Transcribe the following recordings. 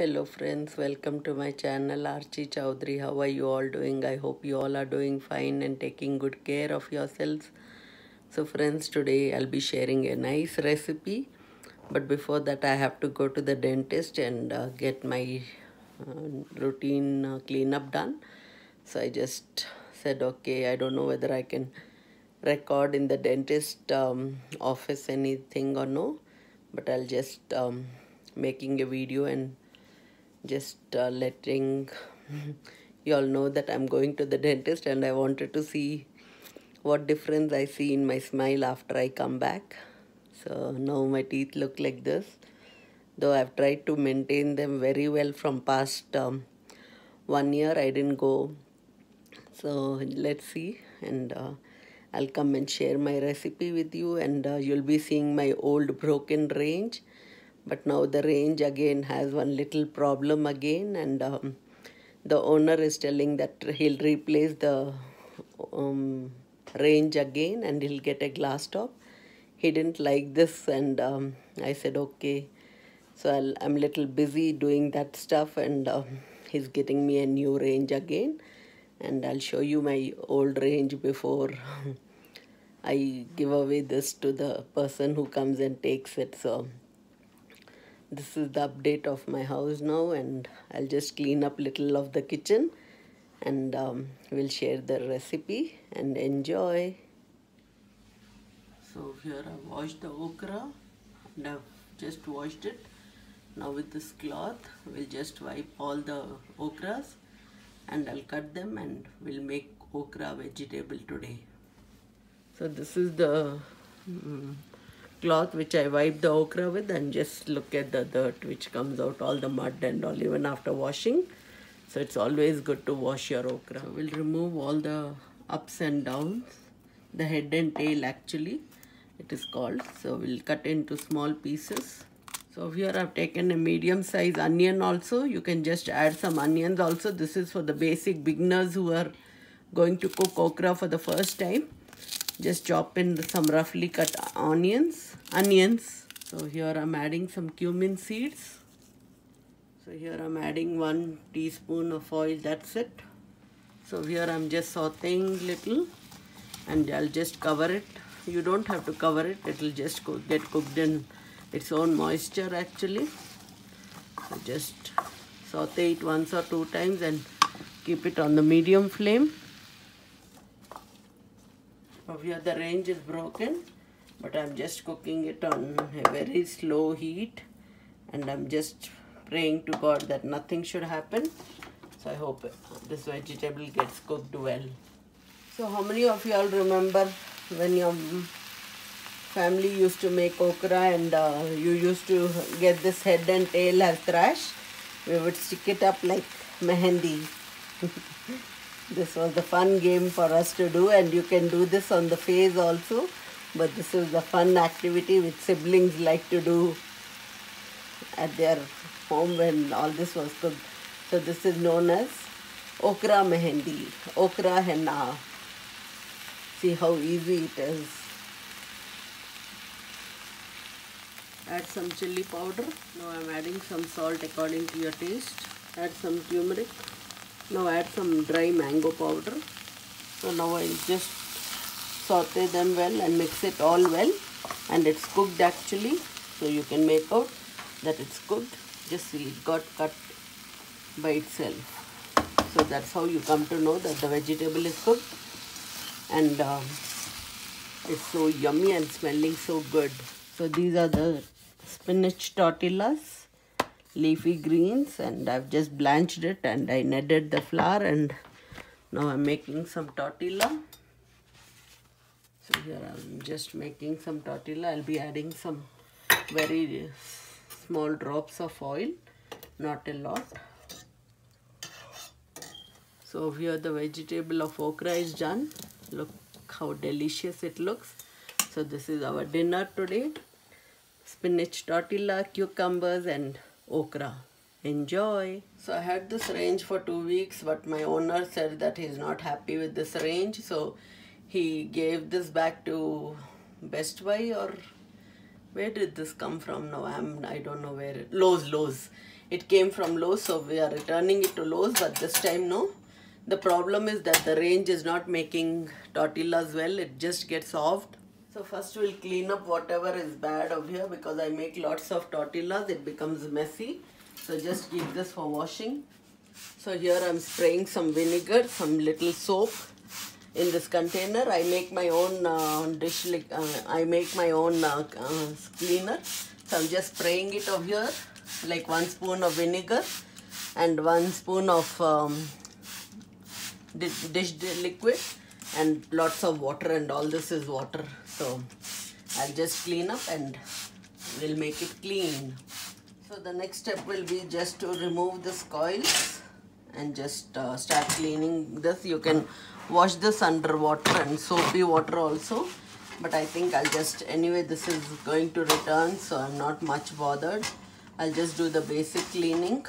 Hello friends, welcome to my channel Archie Choudhary. How are you all doing? I hope you all are doing fine and taking good care of yourselves. So friends, today I'll be sharing a nice recipe. But before that I have to go to the dentist and uh, get my uh, routine uh, cleanup done. So I just said, okay, I don't know whether I can record in the dentist um, office anything or no. But I'll just um, making a video and just uh, letting you all know that I'm going to the dentist and I wanted to see what difference I see in my smile after I come back. So now my teeth look like this. Though I've tried to maintain them very well from past um, one year, I didn't go. So let's see and uh, I'll come and share my recipe with you and uh, you'll be seeing my old broken range but now the range again has one little problem again and um, the owner is telling that he'll replace the um, range again and he'll get a glass top. He didn't like this and um, i said okay. So i am little busy doing that stuff and um, he's getting me a new range again. And i'll show you my old range before i give away this to the person who comes and takes it so this is the update of my house now and I'll just clean up little of the kitchen and um, we'll share the recipe and enjoy. So here I've washed the okra and I've just washed it. Now with this cloth we'll just wipe all the okras and I'll cut them and we'll make okra vegetable today. So this is the um, cloth which I wipe the okra with and just look at the dirt which comes out, all the mud and all even after washing. So it's always good to wash your okra. So we'll remove all the ups and downs, the head and tail actually it is called. So we'll cut into small pieces. So here I've taken a medium size onion also. You can just add some onions also. This is for the basic beginners who are going to cook okra for the first time just chop in some roughly cut onions onions. So here i'm adding some cumin seeds. So here i'm adding one teaspoon of oil that's it. So here i'm just sauteing little and i'll just cover it. You don't have to cover it it will just get cooked in its own moisture actually. So just saute it once or two times and keep it on the medium flame here the range is broken but I'm just cooking it on a very slow heat and I'm just praying to God that nothing should happen. So I hope this vegetable gets cooked well. So how many of you all remember when your family used to make okra and uh, you used to get this head and tail as trash we would stick it up like mehendi this was the fun game for us to do and you can do this on the face also but this is the fun activity which siblings like to do at their home when all this was cooked. So this is known as okra mehendi, okra henna. See how easy it is. Add some chili powder. Now I'm adding some salt according to your taste. Add some turmeric now add some dry mango powder. So now I'll just saute them well and mix it all well and it's cooked actually. So you can make out that it's cooked. Just see it got cut by itself. So that's how you come to know that the vegetable is cooked and um, it's so yummy and smelling so good. So these are the spinach tortillas leafy greens and I've just blanched it and I kneaded the flour and now I'm making some tortilla. So here I'm just making some tortilla. I'll be adding some very small drops of oil, not a lot. So here the vegetable of okra is done. Look how delicious it looks. So this is our dinner today. Spinach tortilla, cucumbers and okra. Enjoy! So I had this range for two weeks but my owner said that he's not happy with this range so he gave this back to Best Buy or where did this come from now? I'm, I don't know where it, Lowe's, Lowe's. it came from Lowe's so we are returning it to Lowe's but this time no the problem is that the range is not making tortillas well it just gets soft so first we'll clean up whatever is bad over here because I make lots of tortillas. It becomes messy. So just keep this for washing. So here I'm spraying some vinegar some little soap in this container. I make my own uh, dish uh, I make my own uh, uh, cleaner. So I'm just spraying it over here like one spoon of vinegar and one spoon of um, dish liquid and lots of water and all this is water so I'll just clean up and we'll make it clean. So the next step will be just to remove this coils and just uh, start cleaning this. You can wash this under water and soapy water also. But I think I'll just anyway this is going to return so I'm not much bothered. I'll just do the basic cleaning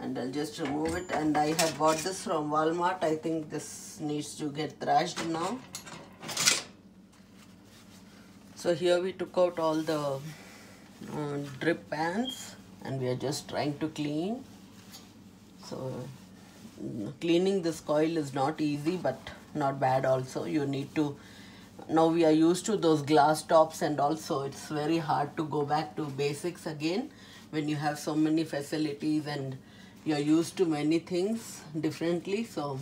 and I'll just remove it. And I have bought this from Walmart. I think this needs to get thrashed now so here we took out all the uh, drip pans and we are just trying to clean. So cleaning this coil is not easy but not bad also. You need to now we are used to those glass tops and also it's very hard to go back to basics again when you have so many facilities and you're used to many things differently. So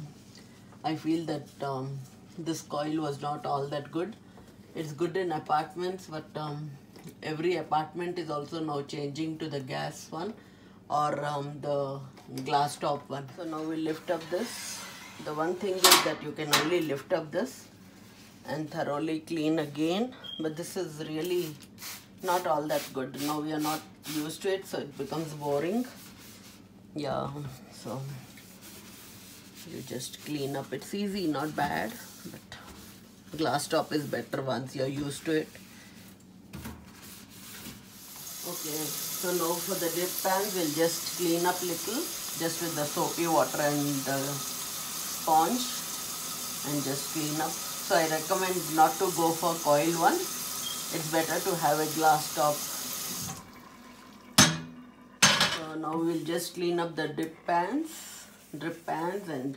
I feel that um, this coil was not all that good it's good in apartments but um, every apartment is also now changing to the gas one or um, the glass top one. So now we lift up this. The one thing is that you can only lift up this and thoroughly clean again. But this is really not all that good. Now we are not used to it so it becomes boring. Yeah, so you just clean up. It's easy, not bad. But glass top is better once you're used to it. Okay, so now for the dip pan, we'll just clean up little, just with the soapy water and the sponge, and just clean up. So I recommend not to go for coil one. It's better to have a glass top. So now we'll just clean up the dip pans, drip pans and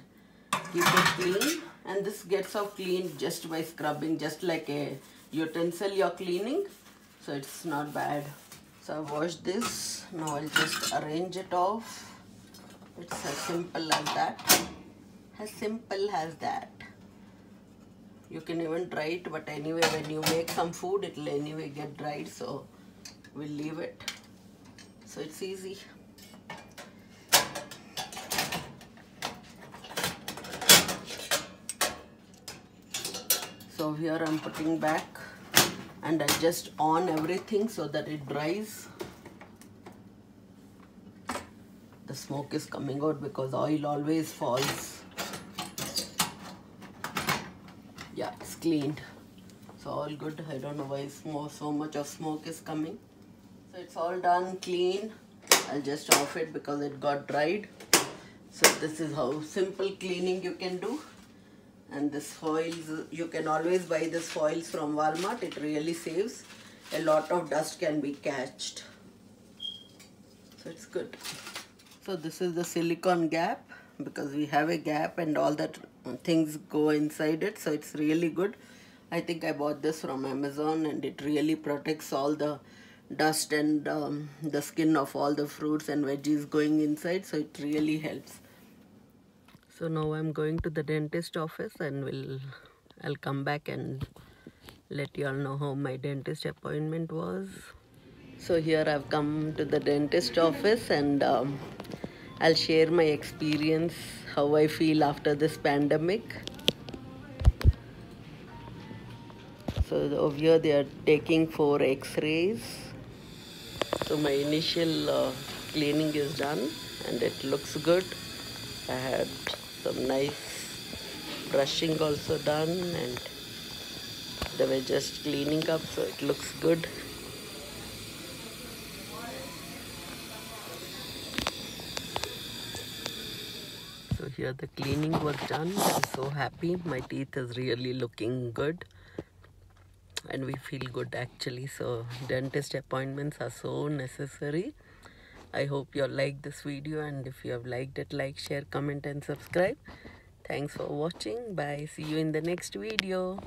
keep it clean. And this gets off clean just by scrubbing, just like a utensil you're cleaning. So it's not bad. So I washed this. Now I'll just arrange it off. It's as simple as that. As simple as that. You can even try it, but anyway, when you make some food, it'll anyway get dried. So we'll leave it. So it's easy. So here I'm putting back and I just on everything so that it dries. The smoke is coming out because oil always falls. Yeah, it's cleaned. So all good. I don't know why more, so much of smoke is coming. So it's all done, clean. I'll just off it because it got dried. So this is how simple cleaning you can do and this foils you can always buy this foils from Walmart. It really saves. A lot of dust can be catched. So it's good. So this is the silicone gap because we have a gap and all that things go inside it. So it's really good. I think I bought this from Amazon and it really protects all the dust and um, the skin of all the fruits and veggies going inside. So it really helps so now i'm going to the dentist office and will i'll come back and let you all know how my dentist appointment was. So here i've come to the dentist office and um, i'll share my experience how i feel after this pandemic. So over here they are taking four x-rays. So my initial uh, cleaning is done and it looks good. I had some nice brushing also done and they were just cleaning up so it looks good. So here the cleaning was done. I'm so happy. My teeth is really looking good and we feel good actually. So dentist appointments are so necessary I hope you like this video and if you have liked it, like, share, comment and subscribe. Thanks for watching. Bye. See you in the next video.